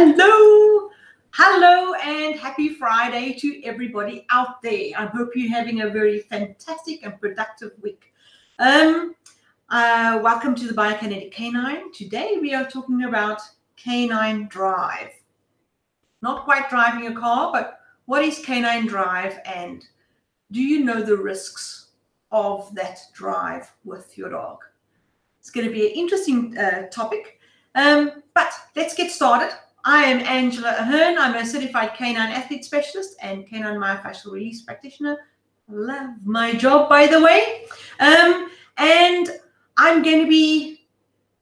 Hello, hello, and happy Friday to everybody out there. I hope you're having a very fantastic and productive week. Um, uh, welcome to the Biokinetic K-9. Today we are talking about canine drive. Not quite driving a car, but what is canine drive and do you know the risks of that drive with your dog? It's going to be an interesting uh, topic. Um, but let's get started. I am Angela Ahern. I'm a certified canine athlete specialist and canine myofascial release practitioner. Love my job, by the way. Um, and I'm going to be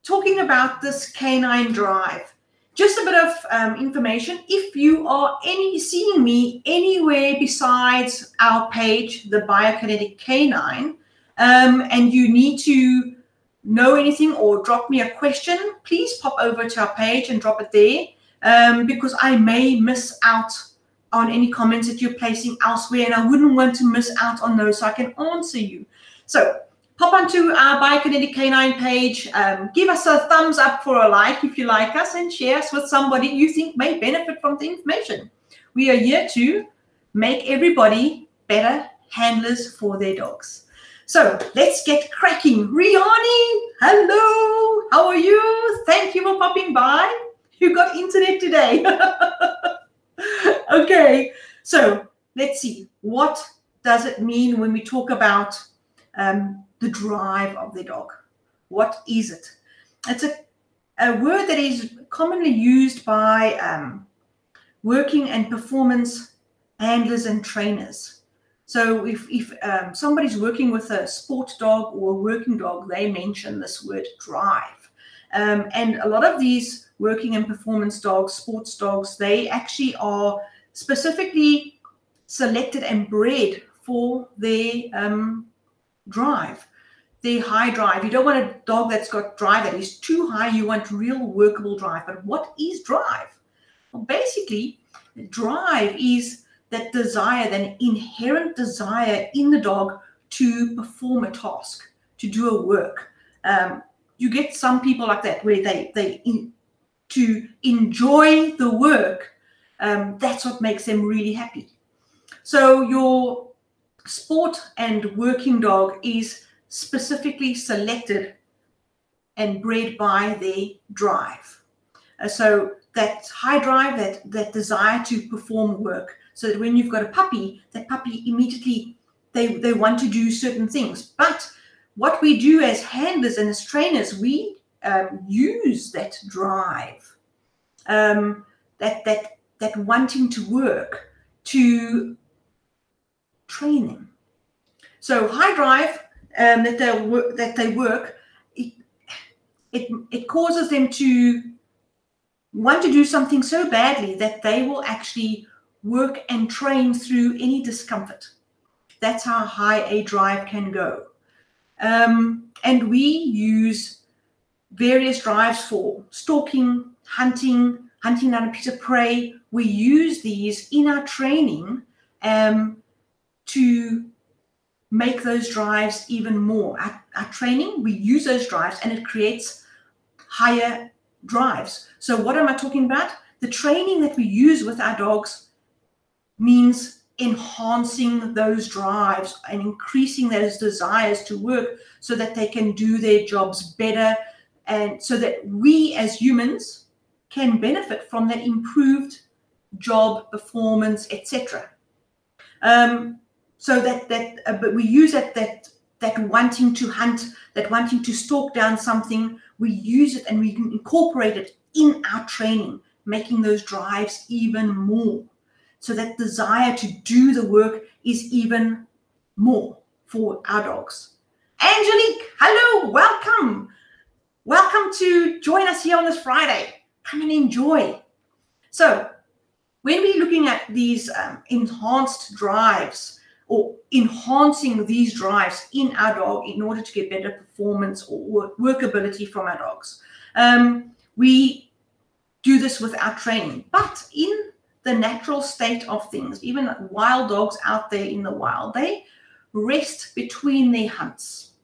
talking about this canine drive. Just a bit of um, information. If you are any seeing me anywhere besides our page, the Biokinetic K-9, um, and you need to know anything or drop me a question, please pop over to our page and drop it there um, because I may miss out on any comments that you're placing elsewhere and I wouldn't want to miss out on those so I can answer you. So pop onto our Biokinetic K-9 page, um, give us a thumbs up for a like if you like us and share us with somebody you think may benefit from the information. We are here to make everybody better handlers for their dogs. So let's get cracking. Riani, hello. How are you? Thank you for popping by. You got internet today. okay, so let's see. What does it mean when we talk about um, the drive of the dog? What is it? It's a, a word that is commonly used by um, working and performance handlers and trainers. So if, if um, somebody's working with a sport dog or a working dog, they mention this word drive. Um, and a lot of these working and performance dogs, sports dogs, they actually are specifically selected and bred for their um, drive, their high drive. You don't want a dog that's got drive that is too high. You want real workable drive. But what is drive? Well, basically, drive is that desire, that inherent desire in the dog to perform a task, to do a work. Um, you get some people like that where they they in, to enjoy the work. Um, that's what makes them really happy. So your sport and working dog is specifically selected and bred by their drive. Uh, so that high drive, that that desire to perform work, so that when you've got a puppy, that puppy immediately they they want to do certain things. But what we do as handlers and as trainers, we um, use that drive, um, that that that wanting to work to train them. So high drive um, that they work that they work, it, it it causes them to want to do something so badly that they will actually work and train through any discomfort. That's how high a drive can go. Um, and we use various drives for stalking, hunting, hunting down a piece of prey. We use these in our training um, to make those drives even more. Our, our training, we use those drives and it creates higher drives. So, what am I talking about? The training that we use with our dogs means enhancing those drives and increasing those desires to work so that they can do their jobs better and so that we as humans can benefit from that improved job performance etc um, so that that uh, but we use that that that wanting to hunt that wanting to stalk down something we use it and we can incorporate it in our training making those drives even more so that desire to do the work is even more for our dogs. Angelique, hello, welcome. Welcome to join us here on this Friday. Come and enjoy. So, when we're looking at these um, enhanced drives or enhancing these drives in our dog in order to get better performance or workability from our dogs, um, we do this with our training. But in the natural state of things. Even wild dogs out there in the wild, they rest between their hunts.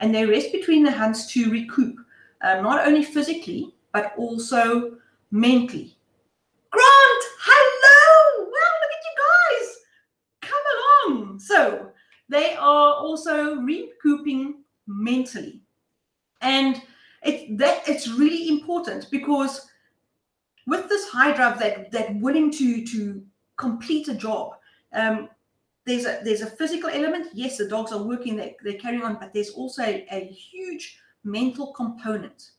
And they rest between the hunts to recoup, um, not only physically, but also mentally. Grant, hello. Well, look at you guys. Come along. So they are also recouping mentally. And it that it's really important because with this high drive that that willing to to complete a job, um, there's a there's a physical element. Yes, the dogs are working, they, they're carrying on, but there's also a, a huge mental component.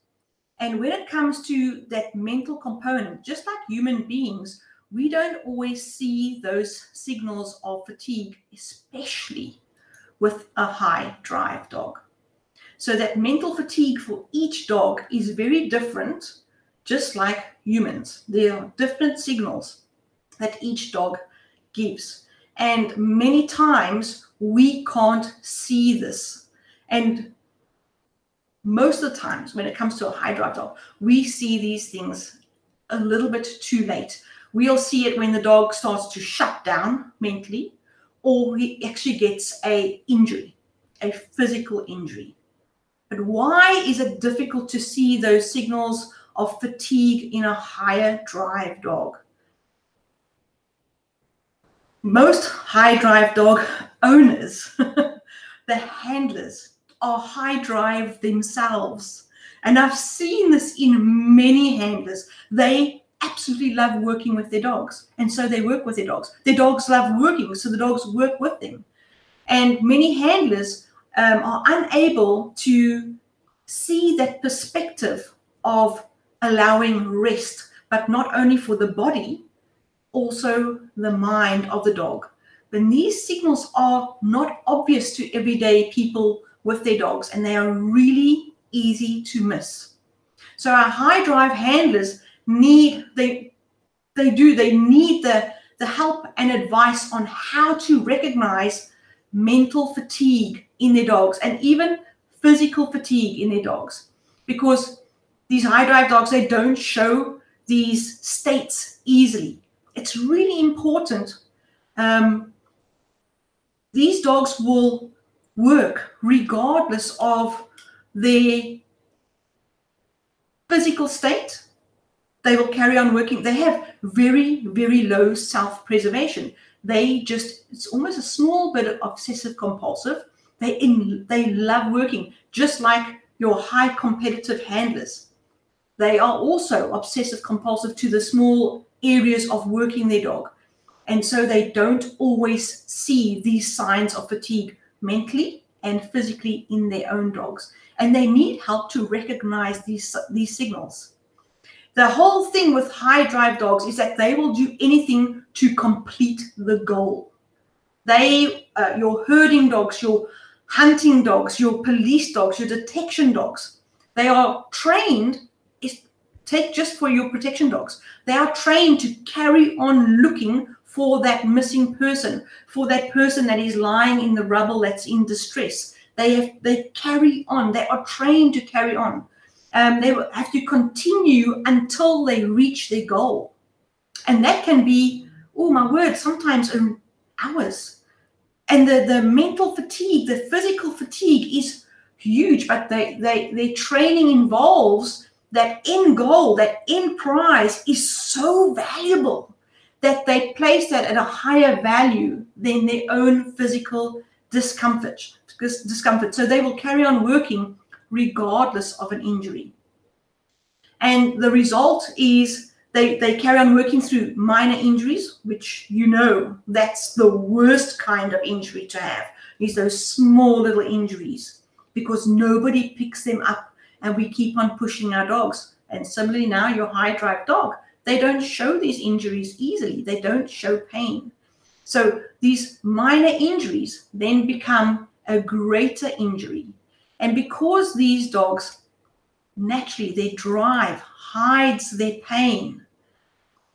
And when it comes to that mental component, just like human beings, we don't always see those signals of fatigue, especially with a high drive dog. So that mental fatigue for each dog is very different, just like humans. There are different signals that each dog gives. And many times we can't see this. And most of the times when it comes to a high drive dog, we see these things a little bit too late. We'll see it when the dog starts to shut down mentally, or he actually gets a injury, a physical injury. But why is it difficult to see those signals of fatigue in a higher drive dog? Most high drive dog owners, the handlers, are high drive themselves. And I've seen this in many handlers. They absolutely love working with their dogs. And so they work with their dogs. Their dogs love working, so the dogs work with them. And many handlers um, are unable to see that perspective of allowing rest, but not only for the body, also the mind of the dog. But these signals are not obvious to everyday people with their dogs, and they are really easy to miss. So our high drive handlers need they they do they need the the help and advice on how to recognize mental fatigue in their dogs and even physical fatigue in their dogs because these high drive dogs they don't show these states easily it's really important um, these dogs will work regardless of their physical state. They will carry on working. They have very, very low self preservation. They just, it's almost a small bit of obsessive compulsive. They, in, they love working, just like your high competitive handlers. They are also obsessive compulsive to the small areas of working their dog. And so they don't always see these signs of fatigue mentally and physically in their own dogs. And they need help to recognize these, these signals. The whole thing with high drive dogs is that they will do anything to complete the goal. They, uh, your herding dogs, your hunting dogs, your police dogs, your detection dogs, they are trained, take just for your protection dogs, they are trained to carry on looking for that missing person, for that person that is lying in the rubble that's in distress. They have they carry on. They are trained to carry on. Um, they have to continue until they reach their goal, and that can be oh my word, sometimes hours. And the the mental fatigue, the physical fatigue is huge. But they they their training involves that end goal, that end prize is so valuable that they place that at a higher value than their own physical discomfort. Discomfort. So they will carry on working regardless of an injury. And the result is they, they carry on working through minor injuries, which you know that's the worst kind of injury to have, is those small little injuries because nobody picks them up and we keep on pushing our dogs. And similarly now your high drive dog, they don't show these injuries easily. They don't show pain. So these minor injuries then become a greater injury. And because these dogs naturally their drive hides their pain,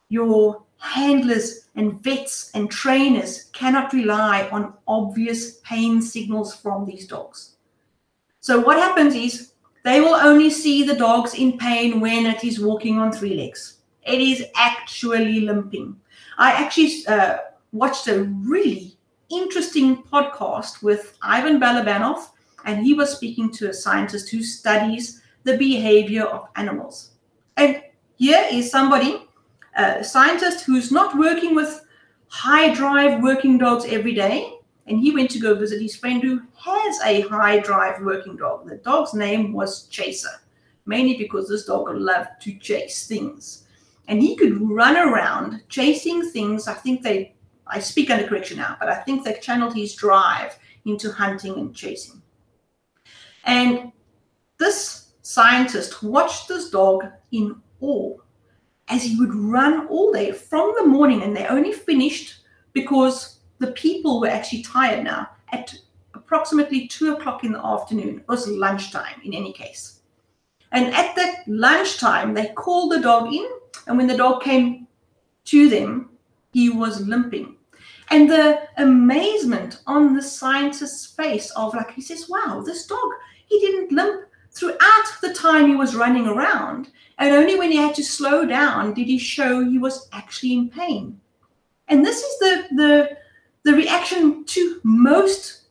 your handlers and vets and trainers cannot rely on obvious pain signals from these dogs. So what happens is they will only see the dogs in pain when it is walking on three legs it is actually limping. I actually uh, watched a really interesting podcast with Ivan Balabanov, and he was speaking to a scientist who studies the behavior of animals. And here is somebody a scientist who's not working with high drive working dogs every day. And he went to go visit his friend who has a high drive working dog. The dog's name was Chaser, mainly because this dog loved to chase things. And he could run around chasing things. I think they, I speak under correction now, but I think they channeled his drive into hunting and chasing. And this scientist watched this dog in awe as he would run all day from the morning, and they only finished because the people were actually tired now at approximately two o'clock in the afternoon. It was lunchtime in any case. And at that lunchtime, they called the dog in, and when the dog came to them, he was limping. And the amazement on the scientist's face of like, he says, wow, this dog, he didn't limp throughout the time he was running around. And only when he had to slow down did he show he was actually in pain. And this is the, the, the reaction to most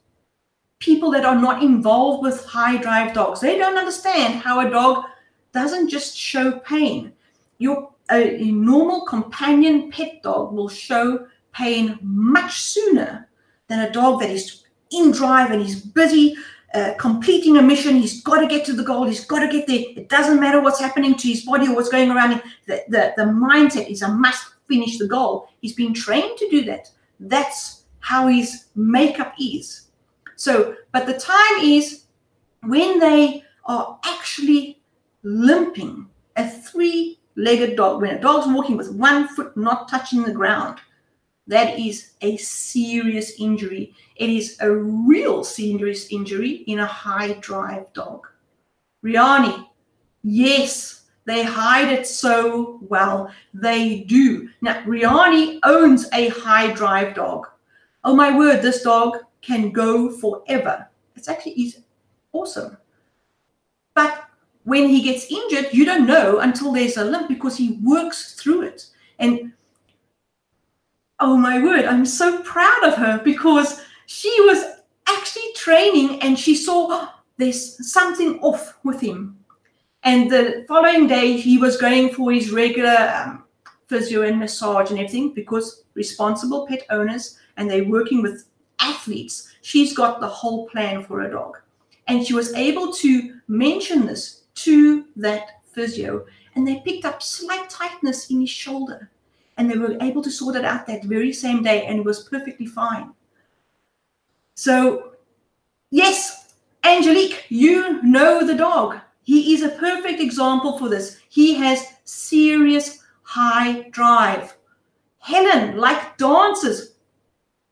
people that are not involved with high drive dogs. They don't understand how a dog doesn't just show pain. Your a, normal companion pet dog will show pain much sooner than a dog that is in drive and he's busy uh, completing a mission. He's got to get to the goal. He's got to get there. It doesn't matter what's happening to his body or what's going around. The, the, the mindset is I must finish the goal. He's been trained to do that. That's how his makeup is. So, but the time is when they are actually limping, a three legged dog, when a dog's walking with one foot not touching the ground, that is a serious injury. It is a real serious injury in a high drive dog. Riani, yes, they hide it so well. They do. Now, Riani owns a high drive dog. Oh my word, this dog can go forever. It's actually is awesome. But when he gets injured, you don't know until there's a limp because he works through it. And oh my word, I'm so proud of her because she was actually training and she saw oh, there's something off with him. And the following day, he was going for his regular um, physio and massage and everything because responsible pet owners and they're working with athletes. She's got the whole plan for a dog. And she was able to mention this to that physio, and they picked up slight tightness in his shoulder and they were able to sort it out that very same day and it was perfectly fine. So, yes, Angelique, you know the dog. He is a perfect example for this. He has serious high drive. Helen, like dancers,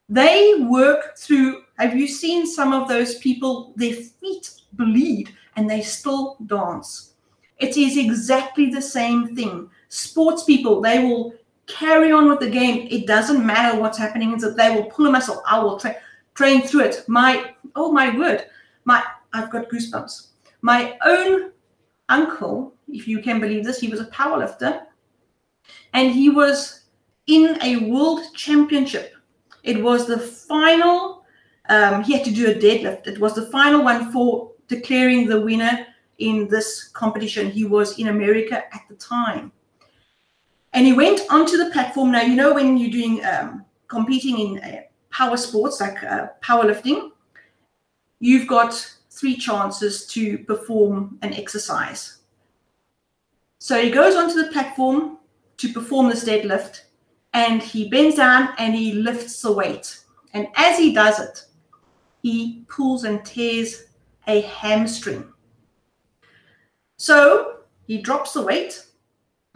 they work through. Have you seen some of those people? Their feet bleed and they still dance. It is exactly the same thing. Sports people, they will carry on with the game. It doesn't matter what's happening. Is that they will pull a muscle. I will tra- train through it. My oh my word, my I've got goosebumps. My own uncle, if you can believe this, he was a powerlifter, and he was in a world championship. It was the final. Um, he had to do a deadlift. It was the final one for declaring the winner in this competition. He was in America at the time and he went onto the platform. Now, you know, when you're doing um, competing in uh, power sports like uh, powerlifting, you've got three chances to perform an exercise. So he goes onto the platform to perform this deadlift and he bends down and he lifts the weight. And as he does it, he pulls and tears a hamstring. So he drops the weight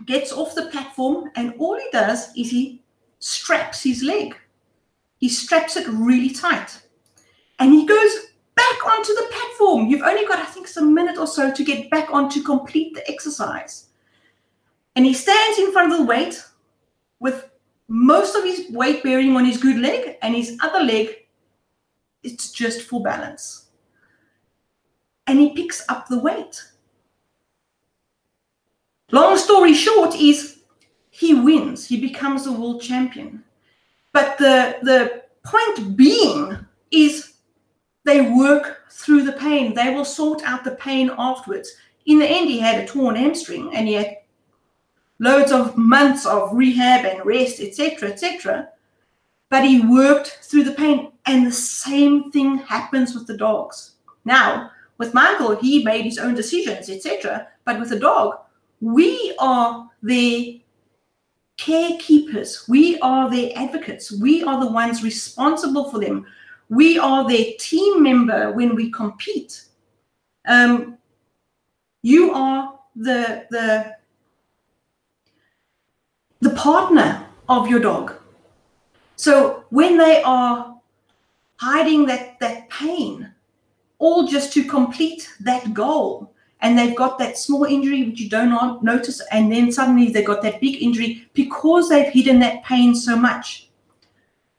gets off the platform, and all he does is he straps his leg. He straps it really tight. And he goes back onto the platform. You've only got, I think, it's a minute or so to get back on to complete the exercise. And he stands in front of the weight with most of his weight bearing on his good leg, and his other leg, it's just for balance. And he picks up the weight. Long story short is he wins. He becomes a world champion. But the the point being is they work through the pain. They will sort out the pain afterwards. In the end, he had a torn hamstring and he had loads of months of rehab and rest, etc., etc. But he worked through the pain, and the same thing happens with the dogs. Now, with Michael, he made his own decisions, etc. But with a dog, we are the carekeepers. We are their advocates. We are the ones responsible for them. We are their team member when we compete. Um, you are the the the partner of your dog. So when they are hiding that, that pain, all just to complete that goal, and they've got that small injury which you don't notice, and then suddenly they've got that big injury because they've hidden that pain so much.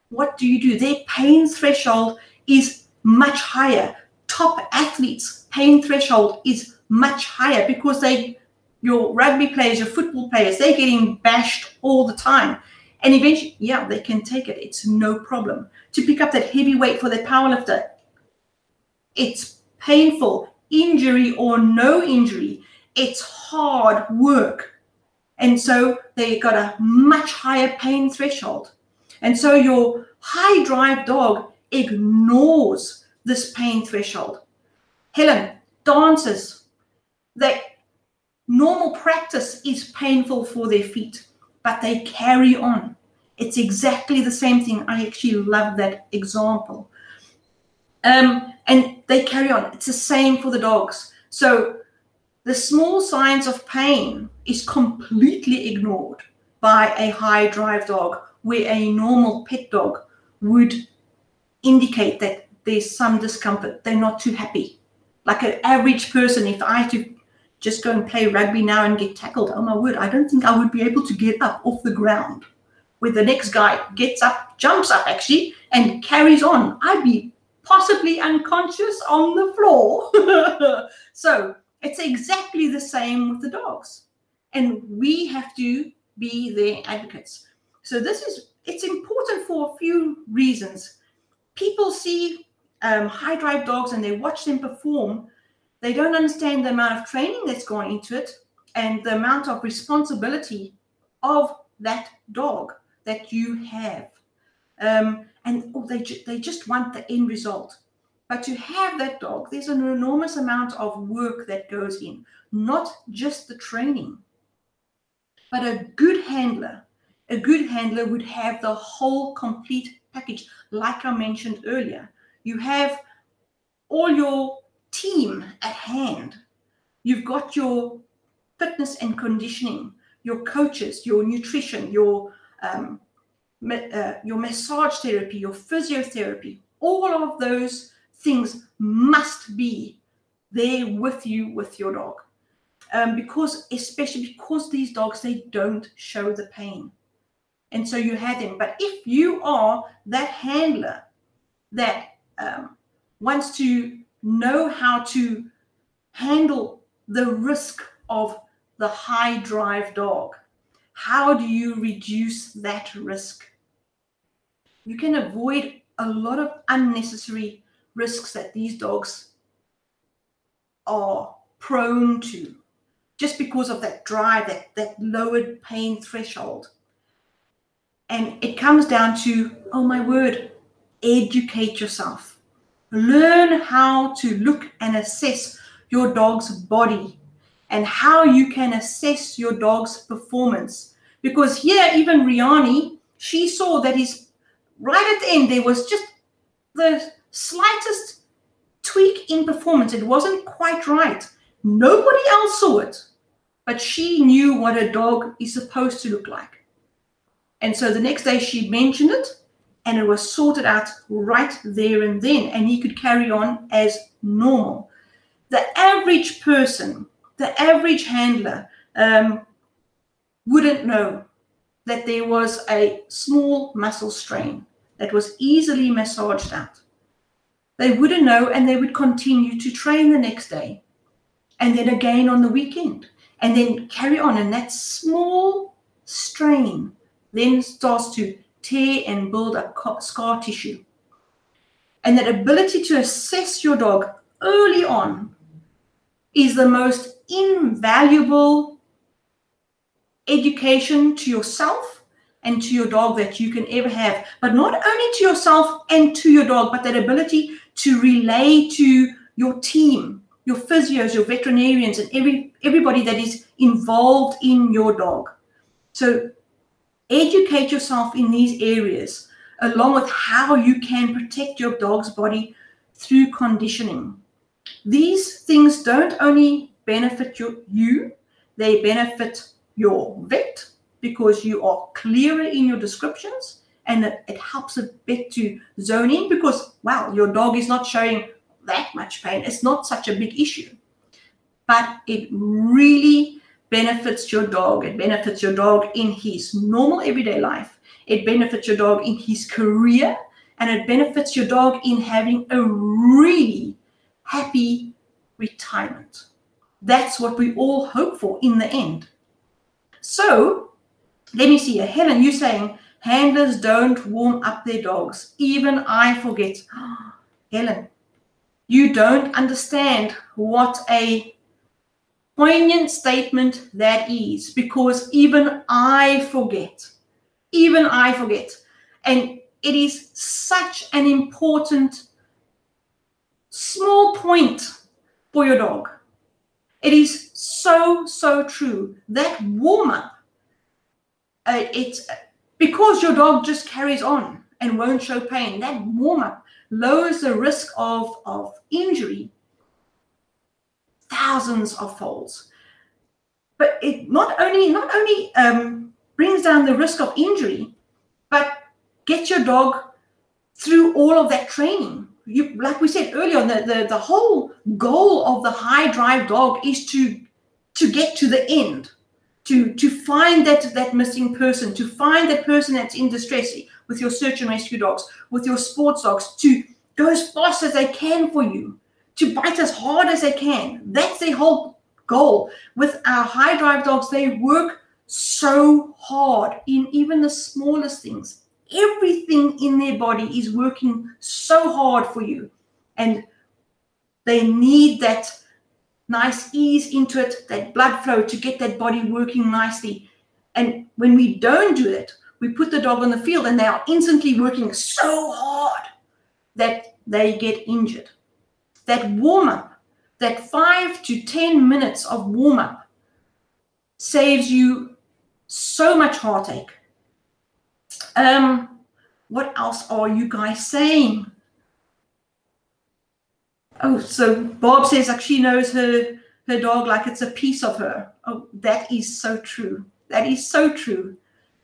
What do you do? Their pain threshold is much higher. Top athletes' pain threshold is much higher because they your rugby players, your football players, they're getting bashed all the time. And eventually, yeah, they can take it. It's no problem. To pick up that heavy weight for their powerlifter, it's painful, injury or no injury. It's hard work. And so they got a much higher pain threshold. And so your high drive dog ignores this pain threshold. Helen, dancers, they normal practice is painful for their feet, but they carry on. It's exactly the same thing. I actually love that example. Um, and they carry on. It's the same for the dogs. So the small signs of pain is completely ignored by a high drive dog, where a normal pet dog would indicate that there's some discomfort. They're not too happy. Like an average person, if I had to just go and play rugby now and get tackled. Oh my word, I don't think I would be able to get up off the ground. Where the next guy gets up, jumps up actually, and carries on. I'd be possibly unconscious on the floor. so it's exactly the same with the dogs. And we have to be their advocates. So this is it's important for a few reasons. People see um, high drive dogs and they watch them perform they don't understand the amount of training that's gone into it and the amount of responsibility of that dog that you have. Um, and oh, they, ju- they just want the end result. But to have that dog, there's an enormous amount of work that goes in, not just the training. But a good handler, a good handler would have the whole complete package, like I mentioned earlier. You have all your team at hand. You've got your fitness and conditioning, your coaches, your nutrition, your um, uh, your massage therapy, your physiotherapy. All of those things must be there with you with your dog, um, because especially because these dogs they don't show the pain, and so you have them. But if you are that handler that um, wants to know how to handle the risk of the high drive dog. How do you reduce that risk? You can avoid a lot of unnecessary risks that these dogs are prone to just because of that drive, that, that lowered pain threshold. And it comes down to, oh my word, educate yourself Learn how to look and assess your dog's body and how you can assess your dog's performance. Because here, even Riani, she saw that he's right at the end, there was just the slightest tweak in performance. It wasn't quite right. Nobody else saw it, but she knew what a dog is supposed to look like. And so the next day she mentioned it and it was sorted out right there and then, and he could carry on as normal. The average person, the average handler, um, wouldn't know that there was a small muscle strain that was easily massaged out. They wouldn't know, and they would continue to train the next day, and then again on the weekend, and then carry on. And that small strain then starts to tear and build up scar tissue. And that ability to assess your dog early on is the most invaluable education to yourself and to your dog that you can ever have, but not only to yourself and to your dog, but that ability to relay to your team, your physios, your veterinarians, and every everybody that is involved in your dog. So educate yourself in these areas, along with how you can protect your dog's body through conditioning. These things don't only benefit you, you they benefit your vet because you are clearer in your descriptions and it, it helps a bit to zone in because, wow, your dog is not showing that much pain. It's not such a big issue. But it really benefits your dog. It benefits your dog in his normal everyday life. It benefits your dog in his career. And it benefits your dog in having a really happy retirement. That's what we all hope for in the end. So let me see. Helen, you saying handlers don't warm up their dogs. Even I forget. Helen, you don't understand what a poignant statement that is because even I forget. Even I forget. And it is such an important small point for your dog. It is so, so true. That warm up, uh, it's because your dog just carries on and won't show pain. That warm up lowers the risk of, of injury thousands of folds. But it not only not only um, brings down the risk of injury, but get your dog through all of that training you like we said earlier the, the the whole goal of the high drive dog is to to get to the end to to find that that missing person to find that person that's in distress with your search and rescue dogs with your sports dogs to go as fast as they can for you to bite as hard as they can. That's their whole goal. With our high drive dogs they work so hard in even the smallest things. Everything in their body is working so hard for you. And they need that nice ease into it that blood flow to get that body working nicely. And when we don't do it we put the dog on the field and they are instantly working so hard that they get injured. That warm up that 5 to 10 minutes of warm up saves you so much heartache. Um, what else are you guys saying? Oh, so Bob says like she knows her her dog like it's a piece of her. Oh, that is so true. That is so true.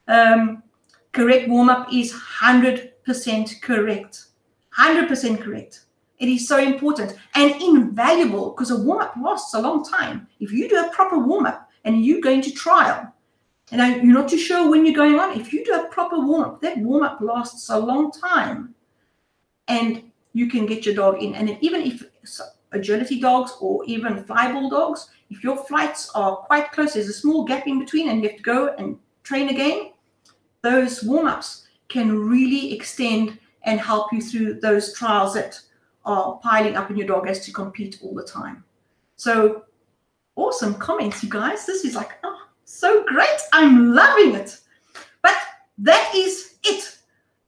Um, correct warm up is hundred percent correct. Hundred percent correct. It is so important and invaluable because a warm up lasts a long time. If you do a proper warm up and you're going to trial, and you're not too sure when you're going on, if you do a proper warm up, that warm up lasts a long time and you can get your dog in. And even if agility uh, dogs or even flyball dogs, if your flights are quite close, there's a small gap in between and you have to go and train again, those warm ups can really extend and help you through those trials that are piling up in your dog as to compete all the time. So awesome comments, you guys. This is like, oh, so great. I'm loving it. But that is it.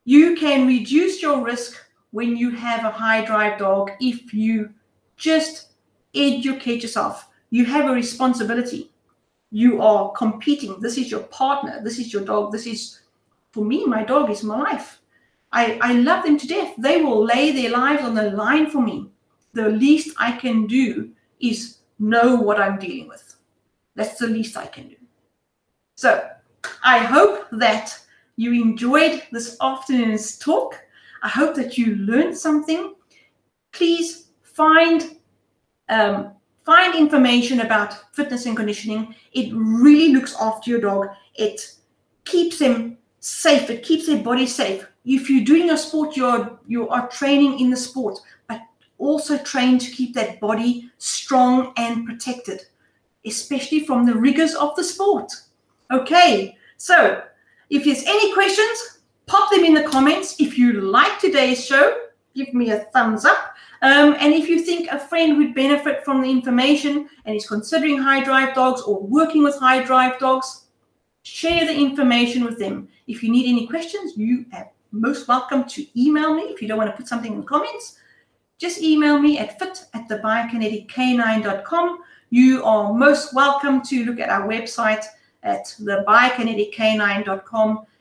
You can reduce your risk when you have a high drive dog if you just educate yourself. You have a responsibility. You are competing. This is your partner. This is your dog. This is, for me, my dog is my life. I, I love them to death. They will lay their lives on the line for me. The least I can do is know what I'm dealing with. That's the least I can do. So I hope that you enjoyed this afternoon's talk. I hope that you learned something. Please find um, find information about fitness and conditioning. It really looks after your dog. It keeps them safe. It keeps their body safe. If you're doing your sport, you're you are training in the sport, but also train to keep that body strong and protected, especially from the rigors of the sport. Okay, so if there's any questions, pop them in the comments. If you like today's show, give me a thumbs up. Um, and if you think a friend would benefit from the information and is considering high drive dogs or working with high drive dogs, Share the information with them. If you need any questions, you are most welcome to email me. If you don't want to put something in the comments, just email me at fit at the biokinetic You are most welcome to look at our website at the biokinetic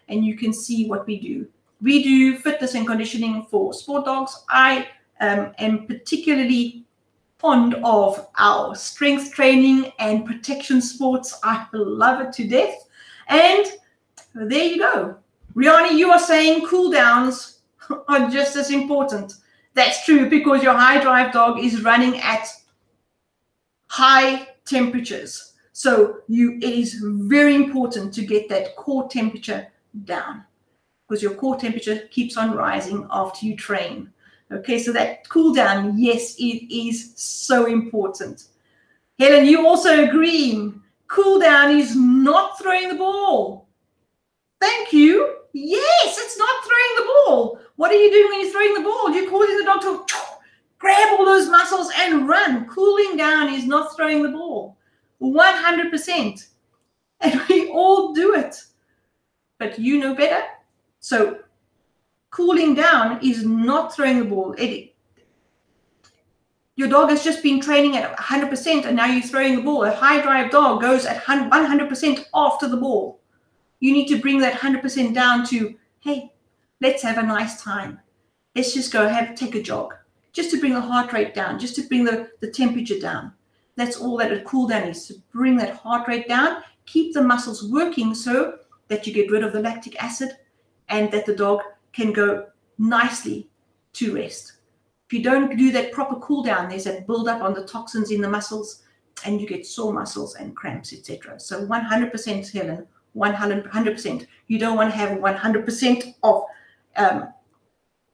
and you can see what we do. We do fitness and conditioning for sport dogs. I um, am particularly fond of our strength training and protection sports. I love it to death. And there you go. Rihanna, you are saying cool downs are just as important. That's true because your high drive dog is running at high temperatures. So you it is very important to get that core temperature down because your core temperature keeps on rising after you train. Okay, so that cool down, yes, it is so important. Helen, you also agreeing. Cool down is not throwing the ball. Thank you. Yes, it's not throwing the ball. What are you doing when you're throwing the ball? You're causing the dog to grab all those muscles and run. Cooling down is not throwing the ball. 100%. And we all do it. But you know better. So cooling down is not throwing the ball. It, your dog has just been training at 100% and now you're throwing the ball. A high drive dog goes at 100% after the ball. You need to bring that 100% down to, hey, let's have a nice time. Let's just go have take a jog, just to bring the heart rate down, just to bring the, the temperature down. That's all that a cool down is to bring that heart rate down, keep the muscles working so that you get rid of the lactic acid and that the dog can go nicely to rest. If you don't do that proper cool down, there's a buildup on the toxins in the muscles and you get sore muscles and cramps, etc. So 100% Helen, 100%. You don't want to have 100% of um,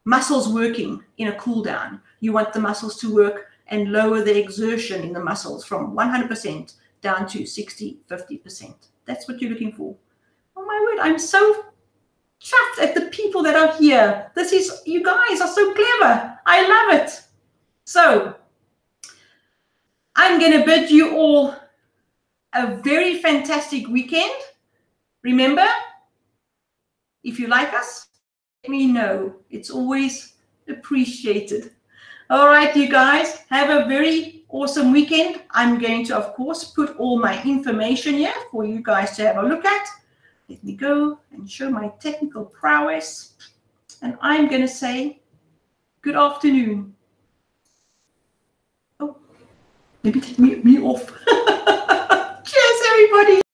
muscles working in a cool down. You want the muscles to work and lower the exertion in the muscles from 100% down to 60, 50%. That's what you're looking for. Oh my word, I'm so chuffed at the people that are here. This is, you guys are so clever. I love it. So, I'm going to bid you all a very fantastic weekend. Remember, if you like us, let me know. It's always appreciated. All right, you guys, have a very awesome weekend. I'm going to, of course, put all my information here for you guys to have a look at. Let me go and show my technical prowess. And I'm going to say good afternoon. Oh, maybe take me, me off. Cheers, everybody.